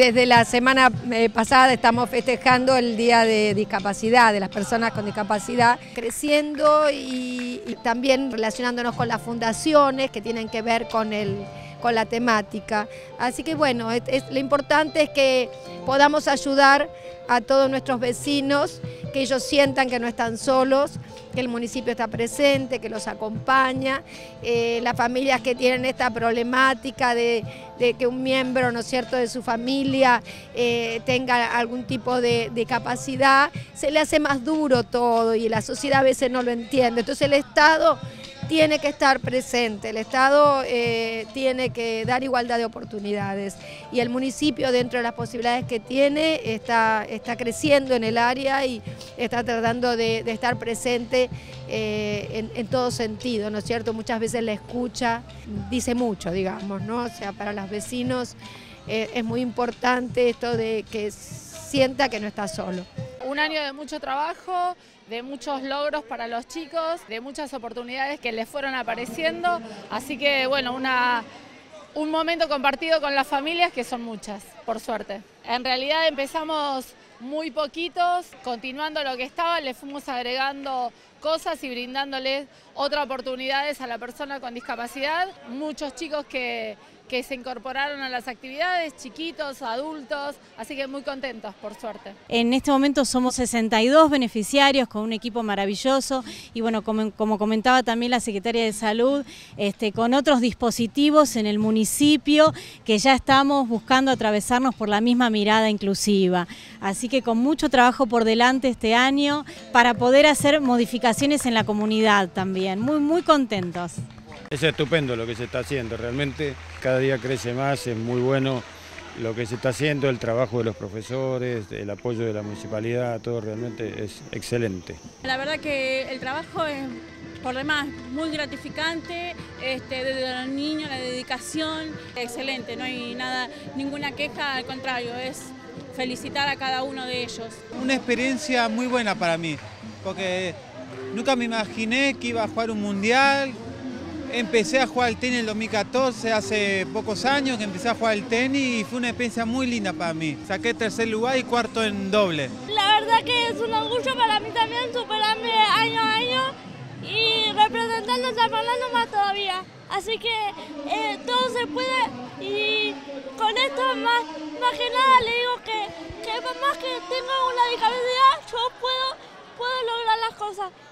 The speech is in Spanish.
desde la semana eh, pasada estamos festejando el Día de Discapacidad, de las personas con discapacidad, creciendo y, también relacionándonos con las fundaciones que tienen que ver con el con la temática. Así que bueno, lo importante es que podamos ayudar a todos nuestros vecinos, que ellos sientan que no están solos, que el municipio está presente, que los acompaña, eh, las familias que tienen esta problemática de, que un miembro, ¿no cierto?, de su familia eh, tenga algún tipo de, de, capacidad, se le hace más duro todo y la sociedad a veces no lo entiende. Entonces el Estado tiene que estar presente, el Estado eh, tiene que dar igualdad de oportunidades y el municipio dentro de las posibilidades que tiene está, está creciendo en el área y está tratando de, estar presente eh, en, en, todo sentido, ¿no es cierto? Muchas veces la escucha dice mucho, digamos, ¿no? O sea, para los vecinos eh, es muy importante esto de que sienta que no está solo. Un año de mucho trabajo, de muchos logros para los chicos, de muchas oportunidades que les fueron apareciendo, así que bueno, una, un momento compartido con las familias que son muchas, por suerte. En realidad empezamos muy poquitos, continuando lo que estaba, le fuimos agregando cosas y brindándoles otras oportunidades a la persona con discapacidad. Muchos chicos que, que se incorporaron a las actividades, chiquitos, adultos, así que muy contentos, por suerte. En este momento somos 62 beneficiarios con un equipo maravilloso y bueno, como, comentaba también la Secretaria de Salud, este, con otros dispositivos en el municipio que ya estamos buscando atravesarnos por la misma mirada inclusiva. Así que con mucho trabajo por delante este año para poder hacer modificaciones en la comunidad también. Muy, muy contentos. Es estupendo lo que se está haciendo, realmente cada día crece más, es muy bueno lo que se está haciendo, el trabajo de los profesores, el apoyo de la municipalidad, todo realmente es excelente. La verdad que el trabajo es por demás muy gratificante, este, desde los niños, la dedicación, excelente, no hay nada, ninguna queja, al contrario, es felicitar a cada uno de ellos. Una experiencia muy buena para mí, porque nunca me imaginé que iba a jugar un mundial, Empecé a jugar al tenis en el 2014, hace pocos años que empecé a jugar al tenis y fue una experiencia muy linda para mí. Saqué tercer lugar y cuarto en doble. La verdad que es un orgullo para mí también superarme año a año y representando a San Fernando más todavía. Así que eh, todo se puede y con esto más, más que nada le digo que, que más que tenga una discapacidad yo puedo, puedo lograr las cosas.